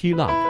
踢浪